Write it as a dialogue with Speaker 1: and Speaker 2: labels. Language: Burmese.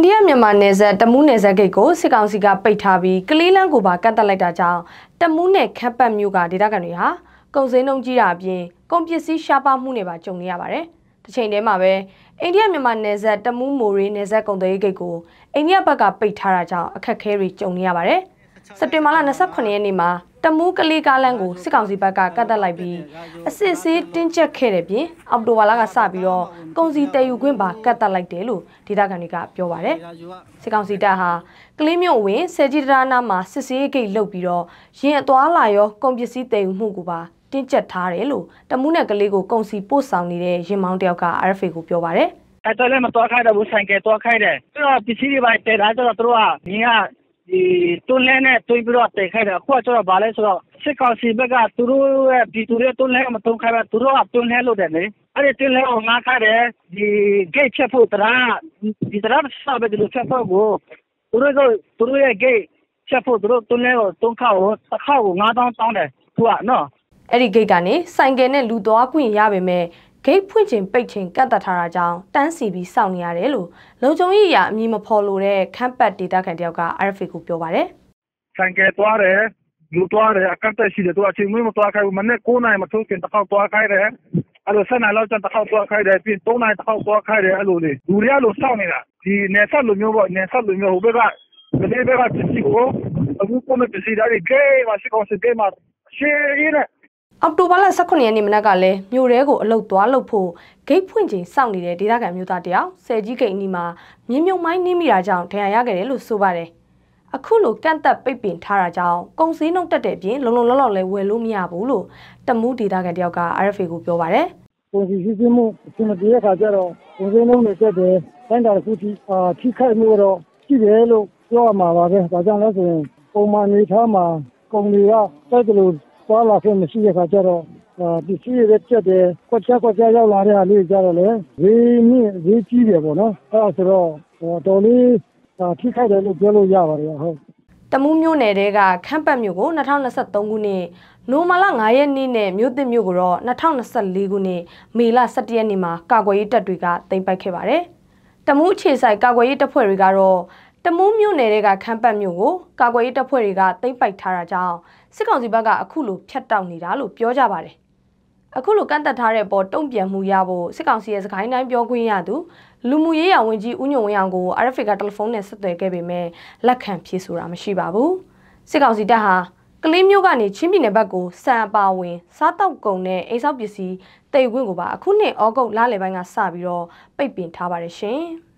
Speaker 1: အိန္ဒိယမြန်မာနယ်စပ်တမူးနယ်စပ်ဂိတ်ကိုစစ်ကောင်စီကပိတ်ထားပြီးကလေးလန်းကိုပါကတ်တက်လိုက်တာကြောင့်တမူးနယ်ခက်ပတ်မြို့ကဒေသခံတွေဟာကုန်စည်နှုန်းကြီးတာအပြင်ကုန်ပစ္စည်းရှားပါမှုတွေပါကြုံနေရပါတယ်။တစ်ချိန်တည်းမှာပဲအိန္ဒိယမြန်မာနယ်စပ်တမူးမိုရီနယ်စပ်ကုန်သွယ်ရေးဂိတ်ကိုအိန္ဒိယဘက်ကပိတ်ထားတာကြောင့်အခက်အခဲတွေကြုံနေရပါတယ်။စက်တင်ဘာလ28ရက်နေ့မှာ တမူးကလေးကားလမ်းကိုစစ်ကောင်စီဘက်ကကတ်တက်လိုက်ပြီးအစစ်ဆေးတင်းကျပ်ခဲ့တဲ့ပြင်အောက်တိုဘာလကစပြီးတော့ကုန်စည်တည်ယူခွင့်ပါကတ်တက်လိုက်တယ်လို့ဒေသခံတွေကပြောပါတယ်စစ်ကောင်စီတပ်ဟာကလေးမြို့ဝင်ဆယ်ကြီးတရာနာမှာစစ်ဆေးဂိတ်လုတ်ပြီးတော့ရင်အသွားလာရောကုန်ပစ္စည်းတည်ယူမှုကိုပါတင်းကျပ်ထားတယ်လို့တမူးနဲ့ကလေးကိုကုန်စီပို့ဆောင်နေတဲ့ရင်မောင်းတယောက်က RFA ကိုပြောပါတယ်
Speaker 2: အဲ့တော့လည်းမတော်ခိုင်းတော့ဘူးဆိုင်ကတော်ခိုင်းတယ်သူကပစ္စည်းတွေပါတဲတာဆိုတော့သူကမြင်က ဒီတွန်းလဲနဲ့တွင်းပြီးတော့တိတ်ခိုင်းတယ်အခုကကျတော့ဗာလဲဆိုတော့စစ်ကောင်စီဘက်ကသူတို့ရဲ့ပြည်သူတွေတွန်းလဲမတုံးခိုင်းပဲသူတို့ကတွန်းလဲလို့တယ်လေအဲ့ဒီတွန်းလဲကိုငါခိုင်းတယ်ဒီ gate ချက်ဖို့တရာဒီတရာဆက်ပဲဒီလိုချက်ဖို့ကိုသူတို့ကသူတို့ရဲ့ gate ချက်ဖို့သူတို့တွန်းလဲကိုတွန်းခေါက်ကိုတစ်ခေါက်ကို9000တောင်းတယ်သူကနော်
Speaker 1: အဲ့ဒီဂိတ်ကနေဆိုင်ကယ်နဲ့လူသွားခွင့်ရပေမဲ့ ဂိတ်ဖွင့်ချိန်ပိတ်ချိန်ကန့်သက်ထားတာကြောင့်တန်းစီပြီးစောင့်နေရတယ်လို့လုံခြုံရေးအရာအမည်မဖော်လို့တဲ့ခန့်ပတ်ဒေတာခံတယောက်က RFA ကိုပြောပါတယ်။
Speaker 2: ဆိုင်ကယ်သွားတယ်လူသွားတယ်အကန့်အသတ်ရှိတယ်သူအချိန်မွေးမသွားခိုင်းဘူးမနေ့9နိုင်မထုတ်ခင်တစ်ခေါက်သွားခိုင်းတယ်အဲ့လိုဆက်နိုင်လောက်ကျတစ်ခေါက်သွားခိုင်းတယ်ပြီး3နိုင်တစ်ခေါက်သွားခိုင်းတယ်အဲ့လိုလေလူတွေကလို့စောင့်နေတာဒီနေဆက်လိုမျိုးပေါ့နေဆက်လိုမျိုးဟိုဘက်ကမနေ့ဘက်ကပစ္စည်းကိုအခုကမပစ္စည်းတွေဂိမ်းမရှိကောင်စဂိမ်းမှာရှင်းရင်း
Speaker 1: အောက်တိုဘာလ18ရက်နေ့မနက်ကလည်းမြို့ရဲကိုအလုတ်သွားလုပ်ဖို့ဂိတ်ဖွင့်ချိန်စောင့်နေတဲ့ဒေသခံမျိုးသားတယောက်ဆယ်ကြီးဂိတ်အနီးမှာမြင်းမြုံမိုင်းနှင်းမိတာကြောင့်ဒဏ်ရာရခဲ့တယ်လို့ဆိုပါတယ်။အခုလိုကန့်သက်ပိတ်ပင်ထားတာကြောင့်ကုန်စည်နှုန်းတက်တဲ့အပြင်လုံလုံလောက်လောက်လည်းဝယ်လို့မရဘူးလို့တမူးဒေသခံတယောက်က RFA ကိုပြောပါတယ်။
Speaker 2: ကုန်စည်စည်းစိမ်မှုအချိန်မပြေတဲ့ခါကျတော့ကုန်စည်နှုန်းတွေတက်တယ်။တိုင်းတာတစ်ခုထိအာထိခိုက်မှုတော့ရှိတယ်လို့ပြောရမှာပါပဲ။ဒါကြောင့်လဲဆိုရင်ပုံမှန်နေထားမှာကုန်တွေကတိုက်တယ်လို့ သွားလာခွင့်မရှိတဲ့ခါကျတော့ပစ္စည်းတွေပြတ်တယ်ကွက်ချက်ကွက်ချက်ရောက်လာတဲ့ဟာလေးကြတော့လေဈေးမြင့်ဈေးကြီးတယ်ပေါ့နော်အဲဒါဆိုတော့တော်လေးထိခိုက်တယ်လို့ပြောလို့ရပါတယ်ဟုတ်
Speaker 1: တမူးမြို့နယ်တဲကခမ်းပတ်မြို့ကို2023ခုနှစ်နိုမလ9ရက်နေ့နဲ့မြို့သစ်မြို့ကိုတော့2024ခုနှစ်မေလ17ရက်နေ့မှာကာကွယ်ရေးတပ်တွေကတင်ပိုက်ခဲ့ပါတယ်။တမူးခြေဆိုင်ကာကွယ်ရေးတပ်ဖွဲ့တွေကတော့ တမူးမြို့နယ်တွေကခမ်းပတ်မြို့ကိုကာကွယ်ရေးတပ်ဖွဲ့တွေကတင်ပိုက်ထားတာကြောင့်စစ်ကောင်စီဘက်ကအခုလိုဖျက်တောက်နေတာလို့ပြောကြပါတယ်။အခုလိုကန့်သက်ထားတဲ့ပေါ်တုံ့ပြန်မှုရဖို့စစ်ကောင်စီရဲ့စကိုင်းတိုင်းပြောခွင့်ရသူလူမှုရေးရာဝန်ကြီးဦးညွန့်ဝင်းအောင်ကို RFA ကတယ်လီဖုန်းနဲ့ဆက်သွယ်ခဲ့ပေမဲ့လက်ခံဖြေဆိုတာမရှိပါဘူး။စစ်ကောင်စီတပ်ဟာကလေးမျိုးကနေချင်းပြည်နယ်ဘက်ကိုစံအပါဝင် စားတောက်ကုန်နဲ့အိမ်ဆောက်ပစ္စည်းတိတ်ဝင်းကိုပါအခုနှစ်ဩဂုတ်လလယ်ပိုင်းကစပြီးတော့ပိတ်ပင်ထားပါတယ်ရှင်။